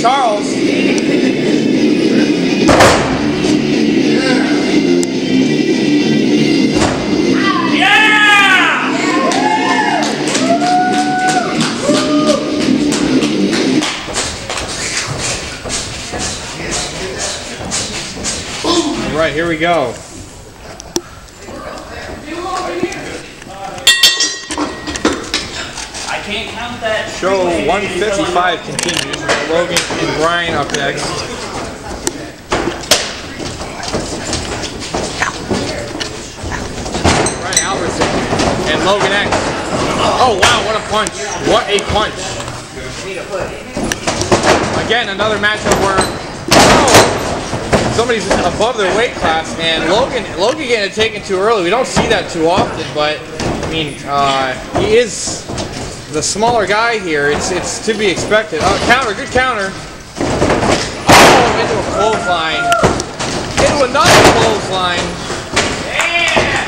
Charles. All right, here we go. I can't count that. Show 155 continues. Logan and Brian up next. Brian Albertson and Logan X. Oh wow, what a punch. What a punch. Again, another matchup where oh, somebody's above their weight class and Logan Logan getting taken too early. We don't see that too often, but I mean, uh, he is the smaller guy here, it's it's to be expected. Oh, counter, good counter. Oh, into a clothesline. Into another clothesline.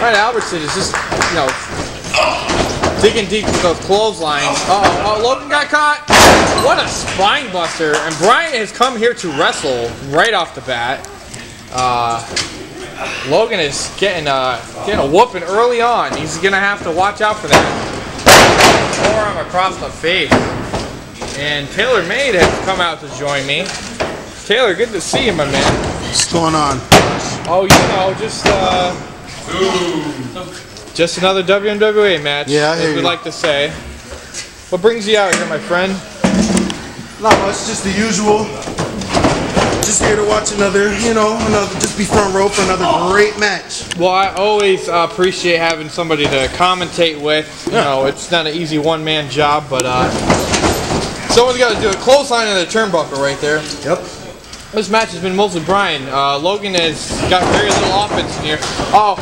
Right, Albertson is just, you know, digging deep with those clotheslines. Uh oh, oh, Logan got caught. What a spine buster. And Brian has come here to wrestle right off the bat. Uh, Logan is getting, uh, getting a whooping early on. He's going to have to watch out for that forearm across the face. And Taylor Made has come out to join me. Taylor, good to see you, my man. What's going on? Oh, you know, just uh, just another WMWA match, Yeah, I as we you. like to say. What brings you out here, my friend? Not much, just the usual. Just here to watch another, you know, another, just be front row for another great match. Well, I always uh, appreciate having somebody to commentate with. You know, it's not an easy one-man job, but uh, someone's got to do a close line in the turnbuckle right there. Yep. This match has been mostly Brian. Uh, Logan has got very little offense in here. Oh,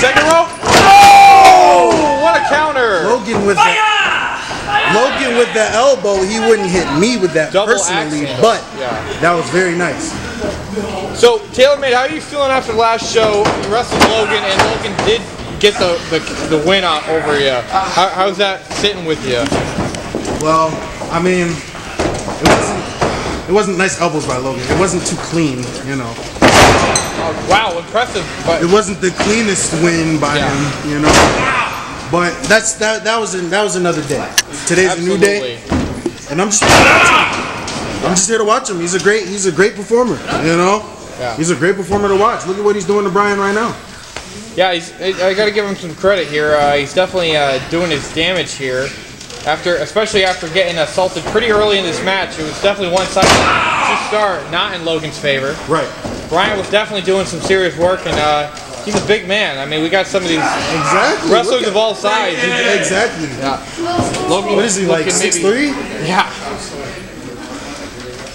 second row. Oh, what a counter! Logan with the Logan with the elbow, he wouldn't hit me with that Double personally, but Yeah. that was very nice. So, TaylorMade, how are you feeling after the last show? You wrestled Logan, and Logan did get the the, the win out over you. How, how's that sitting with you? Well, I mean, it wasn't it wasn't nice elbows by Logan. It wasn't too clean, you know. Oh, wow, impressive. But It wasn't the cleanest win by Yeah. him, you know. But that's that that was an, that was another day. Today's a new day, and I'm just here to watch him. I'm just here to watch him. He's a great he's a great performer, you know. Yeah. He's a great performer to watch. Look at what he's doing to Brian right now. Yeah, he's, I, I got to give him some credit here. Uh, he's definitely uh, doing his damage here. After, especially after getting assaulted pretty early in this match, it was definitely one-sided to start, not in Logan's favor. Right. Brian was definitely doing some serious work, and uh, he's a big man. I mean, we got some of these Exactly. wrestlers Look of all sizes. Exactly. Yeah. Logan What is he like? looking Six maybe- three? Yeah.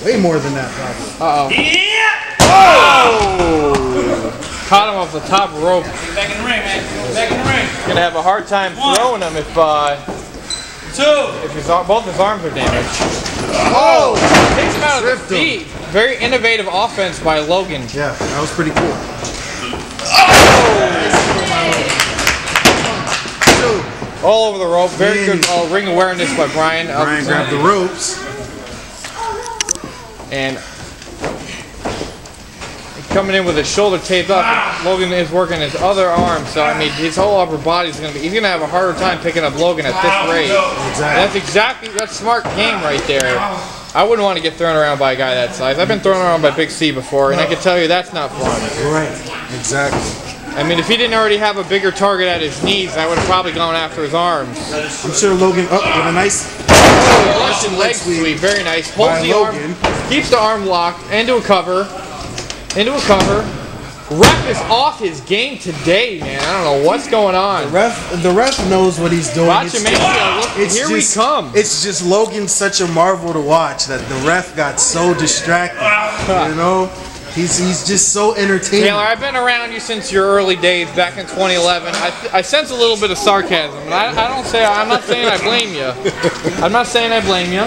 Way more than that, probably. Uh oh. Yeah! Oh! Caught him off the top rope. Back in the ring, man. Back in the ring. Gonna have a hard time throwing him if uh, Two. if his ar- both his arms are damaged. Oh! Takes him out of Tripped the him. Very innovative offense by Logan. Yeah, that was pretty cool. All over the rope. Very good uh, ring awareness by Brian. Brian grabbed the ropes. And coming in with his shoulder taped up. Logan is working his other arm, so I mean his whole upper body's gonna be. He's gonna have a harder time picking up Logan at this rate. And that's exactly that's smart game right there. I wouldn't want to get thrown around by a guy that size. I've been thrown around by Big C before, and I can tell you that's not fun. Right. Exactly. I mean, if he didn't already have a bigger target at his knees, I would have probably gone after his arms. I'm sure Logan up with a nice oh, Russian leg sweep, very nice. Holds the Logan. arm, keeps the arm locked, into a cover, into a cover. Ref is off his game today, man. I don't know what's going on. The ref. The ref knows what he's doing. Watch It's him, man. It's here just, we come. It's just Logan such a marvel to watch that the ref got so distracted. you know, he's he's just so entertaining. Taylor, I've been around you since your early days, back in 2011. I, I sense a little bit of sarcasm, and I, I don't say I'm not saying I blame you. I'm not saying I blame you.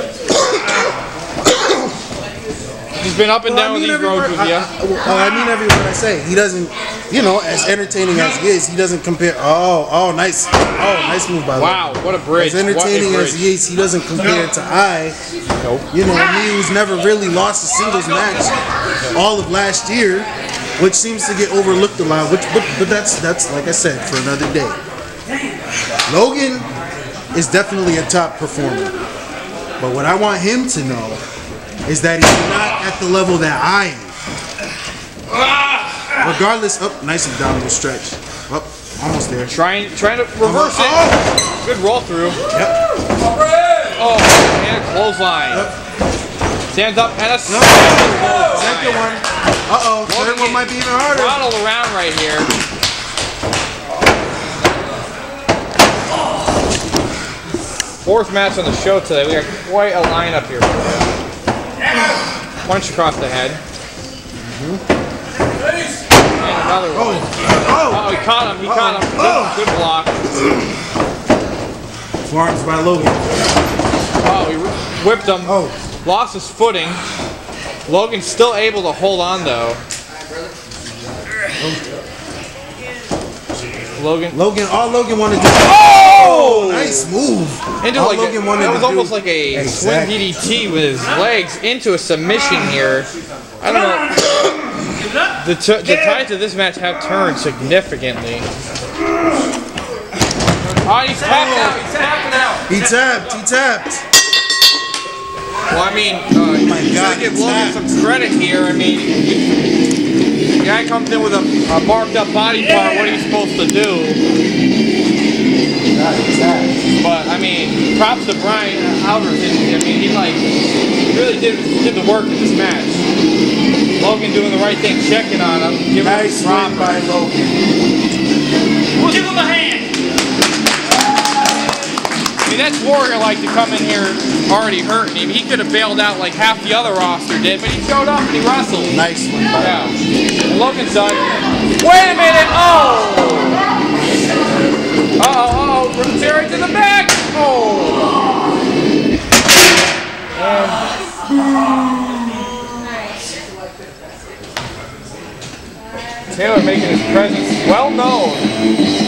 He's been up and Well, down with these roads with I, you. I, well, I mean every word I say. He doesn't. You know, as entertaining as he is, he doesn't compare. Oh, oh, nice. Oh, nice move by the way. Wow, Logan. what a bridge. As entertaining a as he is, he doesn't compare to I. Nope. You know, he who's never really lost a singles match all of last year, which seems to get overlooked a lot. Which, but, but that's that's like I said for another day. Logan is definitely a top performer, but what I want him to know is that he's not at the level that I am. Ah! Regardless, up oh, nice abdominal stretch. Up, almost there. Trying, trying to reverse it. Oh, Good roll through. yep. Oh, and a clothesline. Stands up and a second Second one. Uh oh, third one might be even harder. Rattled around right here. Fourth match on the show today. We got quite a lineup here. Punch across the head. And another one. Oh, oh, Oh, he caught him. He caught him. Oh. oh. Good, good block. forearms by Logan. Oh, he whipped him. Oh, Lost his footing. Logan's still able to hold on though. Logan. Logan. All Logan wanted to do. Oh! oh nice move. Into all like Logan a, wanted that to was do- almost like a Exactly. swing DDT with his legs into a submission here. I don't know. The, the tides of this match have turned significantly. Oh, he's tapped out. He's tapping out. He tapped. He tapped. Well, I mean, uh, you my God, give Logan some credit here. I mean, the guy comes in with a, a marked up body part. What are you supposed to do? But I mean, props to Brian Albertson. I mean, he like really did did the work in this match. Logan doing the right thing, checking on him, giving Nice him props. by Logan. Give him a hand. I mean, that's Warrior like to come in here already hurting him. He could have bailed out like half the other roster did, but he showed up and he wrestled. Nice by Yeah. And Logan's done. Wait a minute! Oh! Uh oh, uh oh, Terry to the back! Oh! And Taylor making his presence well known.